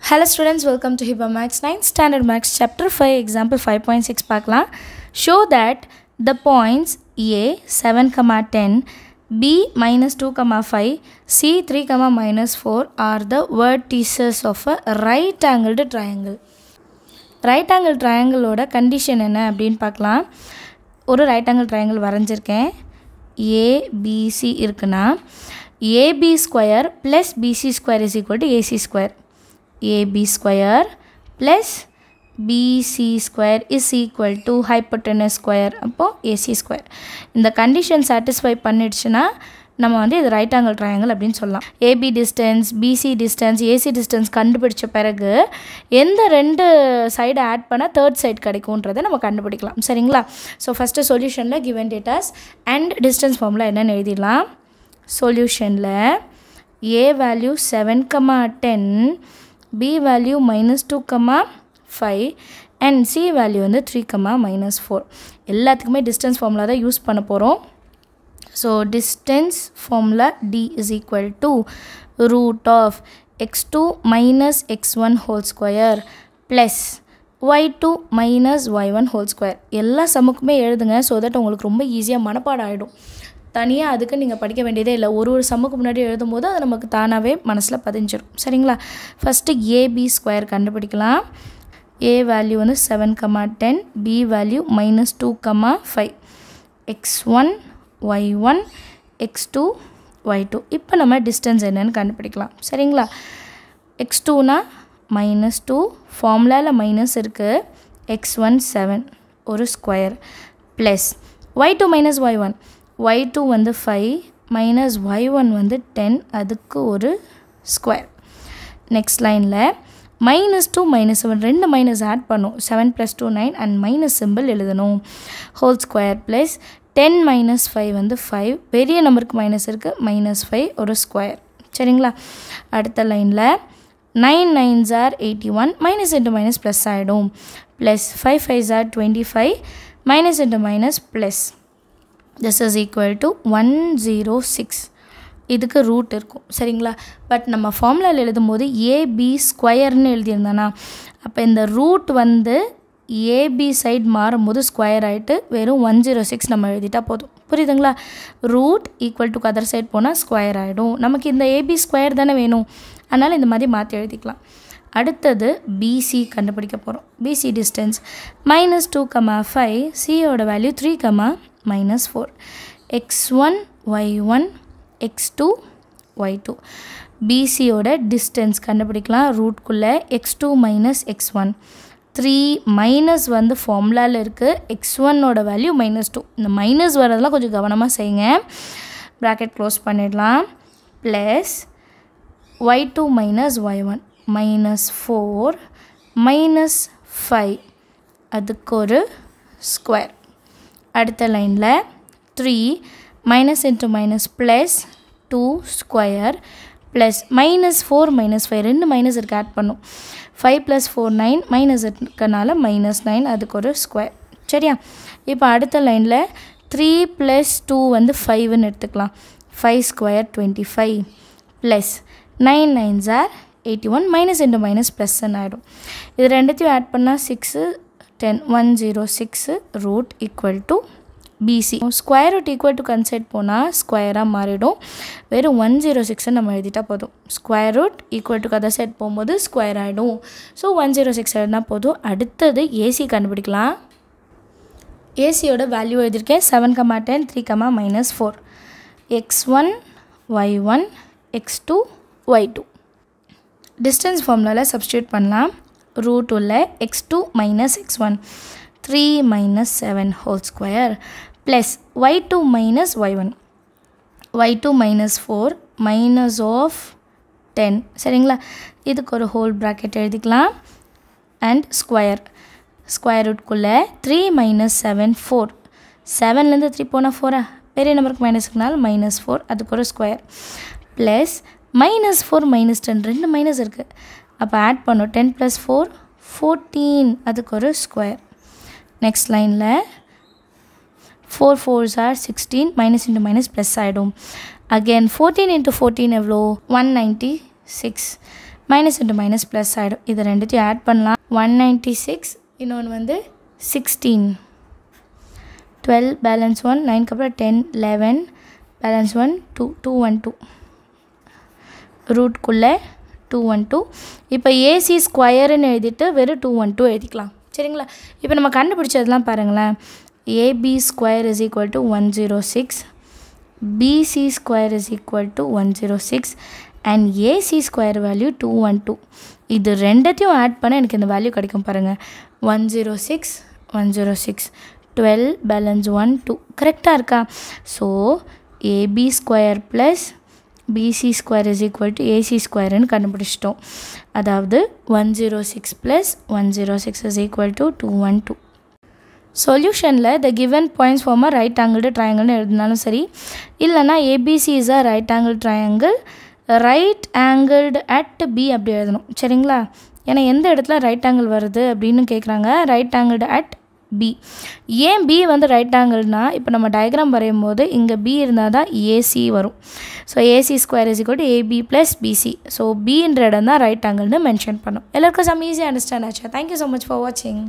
Hello students welcome to Hiba maths ninth standard maths chapter five example five point six பார்க்கலாம் show that the points A seven comma ten B minus two comma five C three comma minus four are the vertices of a right angled triangle right angle ட்ரையாங்கிளோட condition என்ன அப்படின்னு பார்க்கலாம் ஒரு right angle triangle வரைஞ்சிருக்கேன் ABC இருக்குன்னா AB square plus BC square is equal to AC square AB square plus BC square is equal to hypotenuse square அப்போது AC square இந்த condition satisfy பண்ணிடுச்சுன்னா நம்ம வந்து இது ரைட் ஆங்கிள் ட்ரையாங்கிள் அப்படின்னு சொல்லலாம். AB distance BC distance AC distance கண்டுபிடிச்ச பிறகு எந்த ரெண்டு சைடு ஆட் பண்ணால் தேர்ட் சைடு கிடைக்கும்ன்றதை நம்ம கண்டுபிடிக்கலாம். சரிங்களா? ஸோ ஃபஸ்ட்டு சொல்யூஷனில் கிவன் டேட்டாஸ் அண்ட் டிஸ்டன்ஸ் ஃபார்மில் என்னென்னு எழுதிடலாம். சொல்யூஷனில் A value seven comma ten B value minus two comma five and C value வந்து த்ரீ கமா மைனஸ் ஃபோர் எல்லாத்துக்குமே டிஸ்டன்ஸ் ஃபார்முலா தான் யூஸ் பண்ண போகிறோம் so distance formula d is equal to root of x two minus x one whole square plus y two minus y one whole square எல்லா சமுக்குமே எழுதுங்க so that உங்களுக்கு ரொம்ப ஈஸியாக மனப்பாடம் ஆகிடும் தனியாக அதுக்கு நீங்கள் படிக்க வேண்டியதே இல்லை. ஒரு ஒரு சம்முக்கு முன்னாடி எழுதும்போது அது நமக்கு தானாகவே மனசில் பதிஞ்சிடும் சரிங்களா? ஃபஸ்ட்டு ஏபி ஸ்கொயர் கண்டுபிடிக்கலாம். ஏ வேல்யூ வந்து seven comma ten B value minus two comma five x one y one x two y two இப்போ நம்ம டிஸ்டன்ஸ் என்னன்னு கண்டுபிடிக்கலாம். சரிங்களா? எக்ஸ் டூனா மைனஸ் டூ ஃபார்முலாவில் மைனஸ் இருக்குது எக்ஸ் ஒன் செவன் ஒரு square plus y two minus y one y two வந்து ஃபைவ் மைனஸ் ஒய் ஒன் வந்து டென் அதுக்கு ஒரு ஸ்கொயர் நெக்ஸ்ட் லைனில் மைனஸ் டூ மைனஸ் செவன் ரெண்டு மைனஸ் ஆட் பண்ணும். Seven plus two nine and minus simple எழுதணும். Whole square plus ten minus five வந்து five பெரிய நம்பருக்கு மைனஸ் இருக்குது மைனஸ் ஃபைவ் ஒரு ஸ்கொயர் சரிங்களா? அடுத்த லைனில் nine nine are eighty one minus into minus plus ஆகிடும் plus five five are twenty five minus into minus plus this is equal to one zero six இதுக்கு root இருக்கும். சரிங்களா? But நம்ம ஃபார்முலாவில் எழுதும்போது ஏபி ஸ்கொயர்னு எழுதியிருந்தேன்னா அப்போ இந்த ரூட் வந்து ஏபி சைட் மாறும்போது ஸ்கொயர் ஆகிட்டு வெறும் ஒன் ஜீரோ சிக்ஸ் நம்ம எழுதிட்டா போதும். புரியுதுங்களா? Root equal to other side போனால் ஸ்கொயர் ஆகிடும் நமக்கு இந்த ஏபி ஸ்கொயர் தானே வேணும். அதனால் இந்த மாதிரி மாற்றி எழுதிக்கலாம். அடுத்தது பிசி கண்டுபிடிக்க போகிறோம் BC distance minus two comma five சியோட value three comma minus four x one y one x two y two பிசியோட distance கண்டுபிடிக்கலாம். ரூட்குள்ளே x two minus x one three minus வந்து ஃபார்முலாவில் இருக்குது எக்ஸ் ஒன்னோட வேல்யூ மைனஸ் டூ இந்த minus வரதெல்லாம் கொஞ்சம் கவனமாக செய்யுங்க. ப்ராக்கெட் க்ளோஸ் பண்ணிடலாம். Plus y two minus y one minus four minus five அதுக்கு ஒரு ஸ்கொயர் அடுத்த லைனில் three minus into minus plus two square plus minus four minus five ரெண்டு மைனஸ் இருக்குது ஆட் பண்ணும். Five plus four nine minus இருக்கனால minus nine அதுக்கு ஒரு ஸ்கொயர் சரியா? இப்போ அடுத்த லைனில் த்ரீ ப்ளஸ் டூ வந்து ஃபைவ்னு எடுத்துக்கலாம். Five square twenty five plus nine nine are eighty one minus into minus ப்ளஸ்ன்னு ஆகிடும் இது ரெண்டுத்தையும் ஆட் பண்ணால் six ten one zero six root equal to BC square root equal to கன்சைட் போனால் ஸ்கொயராக மாறிடும். வெறும் ஒன் ஜீரோ சிக்ஸை நம்ம எழுதிட்டால் போதும். ஸ்கொயர் ரூட் ஈக்குவல் டு கதை சைட் போகும்போது ஸ்கொயர் ஆகிடும் ஸோ ஒன் ஜீரோ சிக்ஸ் எழுதினா போதும். அடுத்தது ஏசி கண்டுபிடிக்கலாம். ஏசியோட வேல்யூ எழுதியிருக்கேன். Seven comma ten three comma minus four x one y one x two y two distance ஃபார்ம்லலாம் substitute பண்ணலாம். ரூட் உள்ள x two minus x one three minus seven whole square plus y two minus y one y two minus four minus of ten சரிங்களா? இதுக்கு ஒரு whole bracket எழுதிக்கலாம். And square square ரூட்குள்ளே three minus seven four செவன்லேருந்து three போனால் ஃபோரா பெரிய நம்பருக்கு மைனஸ் இருக்கனால மைனஸ் ஃபோர் அதுக்கு ஒரு square plus minus four minus ten ரெண்டு மைனஸ் இருக்குது அப்போ ஆட் பண்ணோம் டென் ப்ளஸ் ஃபோர் ஃபோர்டீன் அதுக்கு ஒரு ஸ்கொயர் நெக்ஸ்ட் லைனில் four fours are sixteen minus into minus plus ஆகிடும் அகெயின் ஃபோர்டீன் இன்ட்டு ஃபோர்டீன் எவ்வளோ? One ninety six minus into minus plus ஆகிடும் இது ரெண்டுத்தையும் ஆட் பண்ணலாம். ஒன் நைன்ட்டி சிக்ஸ் இன்னொன்று வந்து சிக்ஸ்டீன் டுவெல் பேலன்ஸ் ஒன் நைன்க்கு அப்புறம் ten eleven balance one two two one two ரூட்குள்ளே two one two இப்போ ஏசி ஸ்கொயருன்னு எழுதிட்டு வெறும் டூ ஒன் டூ எழுதிக்கலாம். சரிங்களா? இப்போ நம்ம கண்டுபிடிச்சதெல்லாம் பாருங்களேன். AB square is equal to one zero six BC square is equal to one zero six and AC square value two one two இது ரெண்டத்தையும் ஆட் பண்ண எனக்கு இந்த வேல்யூ கிடைக்கும் பாருங்கள் one zero six one zero six twelve balance one two கரெக்டாக இருக்கா? So AB square plus BC square is equal to AC ஸ்கொயர்னு கண்டுபிடிச்சிட்டோம். அதாவது one zero six plus one zero six is equal to two one two சொல்யூஷனில் the given points form a right angle ட்ரையாங்கிள்னு எழுதினாலும் சரி இல்லைனா ABC is a right angle triangle right angled at B அப்படி எழுதணும். சரிங்களா? ஏன்னா எந்த இடத்துல ரைட் ஆங்கிள் வருது அப்படின்னு கேட்குறாங்க ரைட் ஆங்கிள்டு அட் பி ஏன் பி வந்து ரைட் ஆங்கிள்னா இப்போ நம்ம டயக்ராம் வரையும் போது இங்கே பி இருந்தால் தான் ஏசி வரும். So AC square is equal AB plus BC so பின்ற இடம் தான் ரைட் ஆங்கிள்னு மென்ஷன் பண்ணும். எல்லாருக்கும் சம் ஈஸியாக அண்டர்ஸ்டாண்ட் ஆச்சு. தேங்க்யூ ஸோ மச் ஃபார் வாட்சிங்